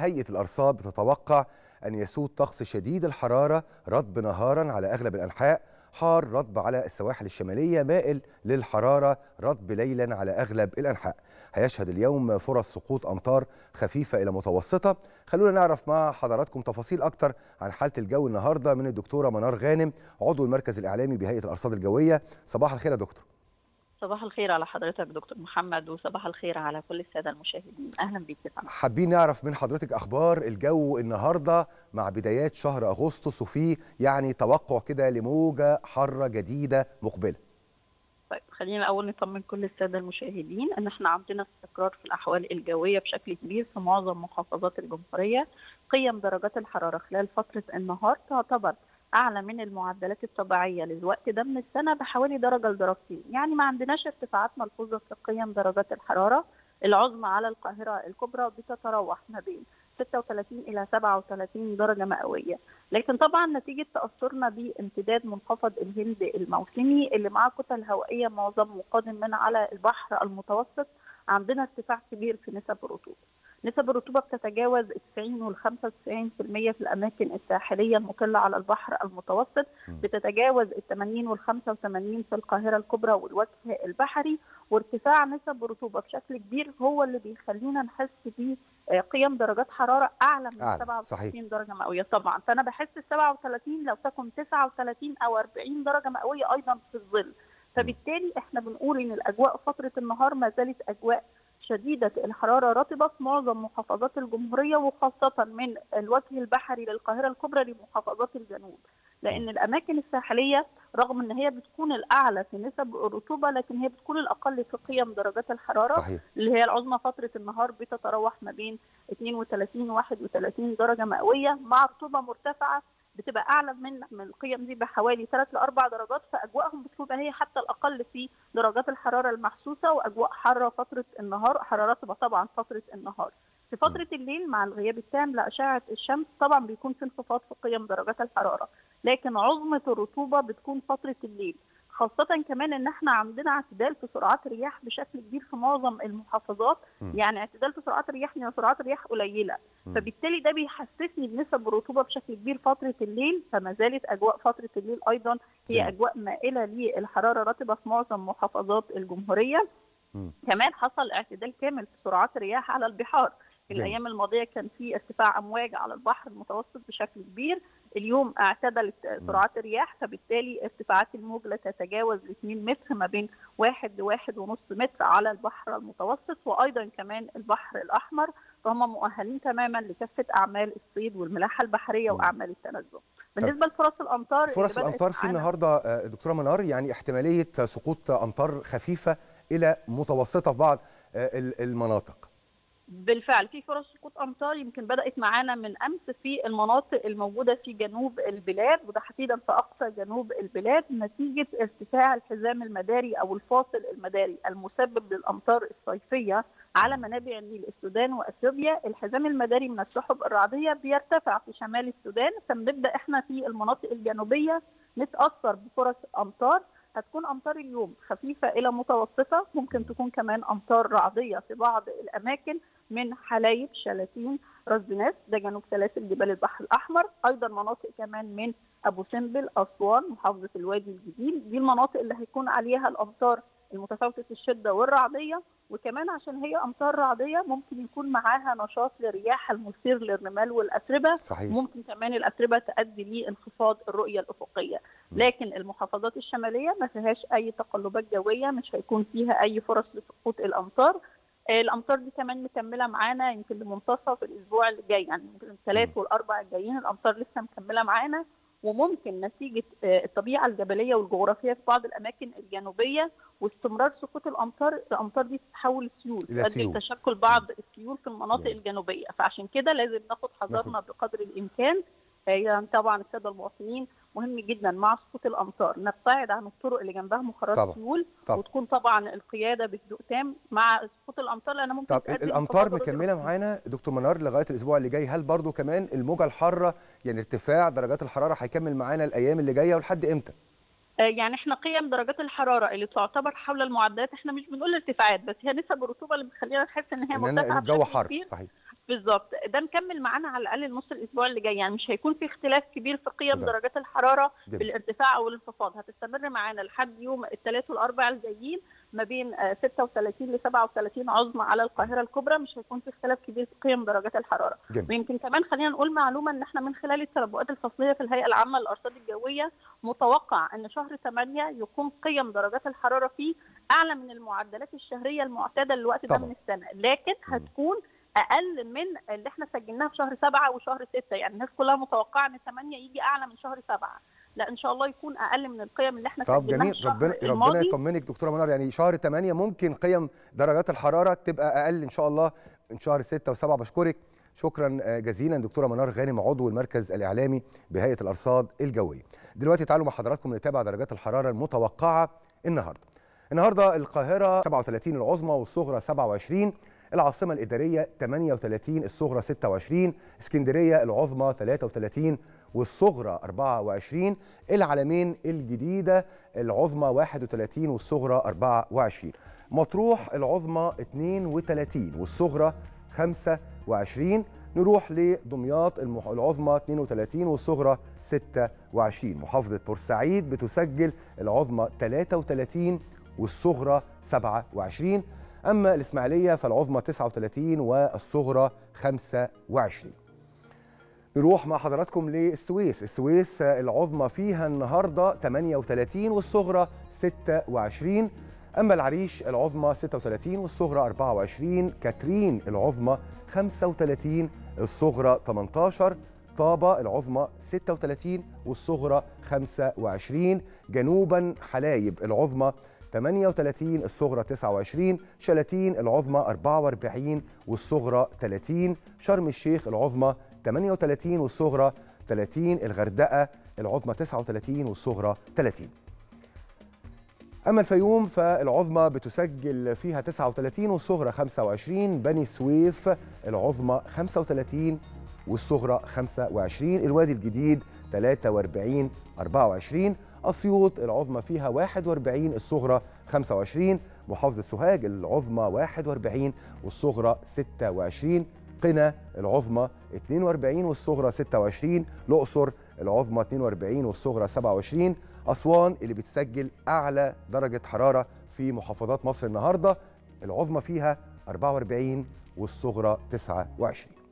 هيئة الأرصاد بتتوقع أن يسود طقس شديد الحرارة رطب نهارا على أغلب الأنحاء حار رطب على السواحل الشمالية مائل للحرارة رطب ليلا على أغلب الأنحاء. هيشهد اليوم فرص سقوط أمطار خفيفة إلى متوسطة. خلونا نعرف مع حضراتكم تفاصيل أكتر عن حالة الجو النهاردة من الدكتورة منار غانم عضو المركز الإعلامي بهيئة الأرصاد الجوية. صباح الخير يا دكتور. صباح الخير على حضرتك دكتور محمد وصباح الخير على كل السادة المشاهدين. أهلا بيك يا فندم. حابين نعرف من حضرتك أخبار الجو النهارده مع بدايات شهر أغسطس وفي يعني توقع كده لموجة حارة جديدة مقبلة. طيب خلينا الأول نطمن كل السادة المشاهدين إن إحنا عندنا استقرار في الأحوال الجوية بشكل كبير في معظم محافظات الجمهورية. قيم درجات الحرارة خلال فترة النهار تعتبر أعلى من المعدلات الطبيعية للوقت ده من السنة بحوالي درجة لدرجتين، يعني ما عندناش ارتفاعات ملحوظة في قيم درجات الحرارة، العظمى على القاهرة الكبرى بتتراوح ما بين 36 إلى 37 درجة مئوية، لكن طبعا نتيجة تأثرنا بامتداد منخفض الهند الموسمي اللي معاه كتل هوائيه معظم قادم من على البحر المتوسط عندنا ارتفاع كبير في نسب الرطوبة. نسب الرطوبة بتتجاوز 90 وال 95% في الأماكن الساحلية المطله على البحر المتوسط بتتجاوز ال 80 وال 85 في القاهرة الكبرى والوجه البحري. وارتفاع نسب الرطوبة بشكل كبير هو اللي بيخلينا نحس بقيم درجات حرارة أعلى من أعلى، 37 صحيح. درجة مئوية. طبعا فأنا بحس ال 37 لو تكن 39 أو 40 درجة مئوية أيضا في الظل. فبالتالي إحنا بنقول إن الأجواء فترة النهار ما زالت أجواء شديدة الحرارة رطبة في معظم محافظات الجمهورية وخاصة من الوجه البحري للقاهرة الكبرى لمحافظات الجنوب. لأن الأماكن الساحلية رغم أن هي بتكون الأعلى في نسب الرطوبة لكن هي بتكون الأقل في قيم درجات الحرارة صحيح. اللي هي العظمى فترة النهار بتتراوح ما بين 32 و 31 درجة مئوية مع رطوبة مرتفعة بتبقى أعلى من من القيم دي بحوالي 3 ل 4 درجات فأجواءهم بتبقى هي حتى الأقل في درجات الحرارة المحسوسة وأجواء حارة فترة النهار حرارة تبقى طبعا فترة النهار. في فترة الليل مع الغياب التام لاشعه الشمس طبعا بيكون في انخفاض في قيم درجات الحرارة. لكن عظمة الرطوبة بتكون فترة الليل. خاصة كمان إن إحنا عندنا اعتدال في سرعات الرياح بشكل كبير في معظم المحافظات مم. يعني اعتدال في سرعات الرياح يعني سرعات الرياح قليلة مم. فبالتالي ده بيحسسني بنسب الرطوبة بشكل كبير فترة الليل فما زالت أجواء فترة الليل أيضا هي تمام. أجواء مائلة للحرارة رطبة في معظم محافظات الجمهورية مم. كمان حصل اعتدال كامل في سرعات الرياح على البحار في. الأيام الماضية كان في ارتفاع أمواج على البحر المتوسط بشكل كبير اليوم اعتدلت سرعات الرياح فبالتالي ارتفاعات الموج لا تتجاوز 2 متر ما بين 1 ل 1 ونص متر على البحر المتوسط وأيضا كمان البحر الأحمر. فهم مؤهلين تماما لكافة أعمال الصيد والملاحة البحرية. وأعمال التنزه. بالنسبة لفرص الأمطار فرص الأمطار في النهارده آه، دكتورة منار يعني احتمالية سقوط أمطار خفيفة إلى متوسطة في بعض آه، ال- المناطق. بالفعل في فرص سقوط أمطار يمكن بدأت معانا من أمس في المناطق الموجودة في جنوب البلاد وتحديدا في أقصى جنوب البلاد. نتيجة ارتفاع الحزام المداري أو الفاصل المداري المسبب للأمطار الصيفية على منابع النيل السودان وإثيوبيا. الحزام المداري من السحب الرعدية بيرتفع في شمال السودان. فبنبدا إحنا في المناطق الجنوبية نتأثر بفرص أمطار. هتكون أمطار اليوم خفيفة إلى متوسطة ممكن تكون كمان أمطار رعدية في بعض الأماكن من حلايب شلاتين راس بناس ده جنوب سلاسل جبال البحر الأحمر أيضا مناطق كمان من أبو سمبل أسوان محافظة الوادي الجديد دي المناطق اللي هيكون عليها الأمطار المتفاوتة الشدة والرعدية وكمان عشان هي أمطار رعدية ممكن يكون معاها نشاط للرياح المثير للرمال والأتربة. صحيح. ممكن كمان الأتربة تؤدي لانخفاض الرؤية الأفقية. م. لكن المحافظات الشمالية ما فيهاش أي تقلبات جوية مش هيكون فيها أي فرص لسقوط الأمطار. الأمطار دي كمان مكملة معانا يمكن لمنتصف الأسبوع اللي جاي يعني يمكن الثلاث والأربع الجايين الأمطار لسه مكملة معانا. وممكن نتيجة آه، الطبيعة الجبلية والجغرافية في بعض الأماكن الجنوبية واستمرار سقوط الأمطار الأمطار دي تتحول سيول تؤدي. لتشكل بعض السيول في المناطق جميل. الجنوبية فعشان كده لازم ناخد حذرنا بقدر الإمكان آه، يعني طبعا السادة المواطنين مهم جدا مع سقوط الأمطار نبتعد عن الطرق اللي جنبها مخرجات طبعا. سيول طبعا. وتكون طبعا القيادة بهدوء تام مع سقوط الأمطار لأن ممكن طب الأمطار مكملة. معانا دكتور منار لغاية الأسبوع اللي جاي هل برضو كمان الموجة الحارة يعني ارتفاع درجات الحرارة هيكمل معانا الأيام اللي جاية ولحد إمتى آه، يعني إحنا قيم درجات الحرارة اللي تعتبر حول المعدلات إحنا مش بنقول ارتفاعات بس هي نسب الرطوبة اللي بتخلينا نحس إن هي مرتفعة الجو حر. صحيح بالظبط ده مكمل معانا على الأقل النص الأسبوع اللي جاي يعني مش هيكون في اختلاف كبير في قيم. درجات الحرارة جميل. بالارتفاع أو الانخفاض هتستمر معانا لحد يوم الثلاث والأربع الجايين ما بين آه، 36 ل 37 عظمى على القاهرة الكبرى مش هيكون في اختلاف كبير في قيم درجات الحرارة جميل. ويمكن كمان خلينا نقول معلومة إن إحنا من خلال التنبؤات الفصلية في الهيئة العامة للأرصاد الجوية متوقع إن شهر 8 يكون قيم درجات الحرارة فيه أعلى من المعدلات الشهرية المعتادة للوقت ده. من السنة لكن. هتكون أقل من اللي إحنا سجلناها في شهر سبعة وشهر ستة. يعني الناس كلها متوقعة إن 8 يجي أعلى من شهر سبعة. لا إن شاء الله يكون أقل من القيم اللي إحنا طب سجلناها جميل. ربنا ربنا يطمنك دكتورة منار. يعني شهر 8 ممكن قيم درجات الحرارة تبقى أقل إن شاء الله من شهر 6 و7 بشكرك. شكرا آه، جزيلا دكتورة منار غانم عضو المركز الإعلامي بهيئة الأرصاد الجوية. دلوقتي تعالوا مع حضراتكم نتابع درجات الحرارة المتوقعة النهارده. النهارده القاهرة 37 العظمى والصغرى 27 العاصمة الإدارية 38 الصغرى 26 اسكندرية العظمى 33 والصغرى 24 العلمين الجديدة العظمى 31 والصغرى 24 مطروح العظمى 32 والصغرى 25 نروح لدمياط العظمى 32 والصغرى 26 محافظة بورسعيد بتسجل العظمى 33 والصغرى 27 أما الإسماعيلية فالعظمى 39 والصغرى 25 نروح مع حضراتكم للسويس. السويس العظمى فيها النهارده 38 والصغرى 26 أما العريش العظمى 36 والصغرى 24 كاترين العظمى 35 الصغرى 18 طابة العظمى 36 والصغرى 25 جنوبا حلايب العظمى 38 الصغرى 29 شلاتين العظمى 44 والصغرى 30 شرم الشيخ العظمى 38 والصغرى 30 الغردقة العظمى 39 والصغرى 30 أما الفيوم فالعظمى بتسجل فيها 39 والصغرى 25 بني سويف العظمى 35 والصغرى 25 الوادي الجديد 43 24 أسيوط العظمى فيها 41 الصغرى 25 محافظة سوهاج العظمى 41 والصغرى 26 قنا العظمى 42 والصغرى 26 الأقصر العظمى 42 والصغرى 27 أسوان اللي بتسجل أعلى درجة حرارة في محافظات مصر النهاردة العظمى فيها 44 والصغرى 29